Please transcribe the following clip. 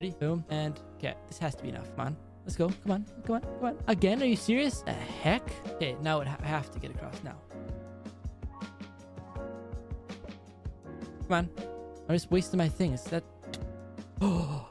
Ready? Boom. And okay, this has to be enough. Come on. Let's go. Come on. Come on. Come on. Again? Are you serious? The heck? Okay, now I have to get across now. Come on. I'm just wasting my things. That... Oh,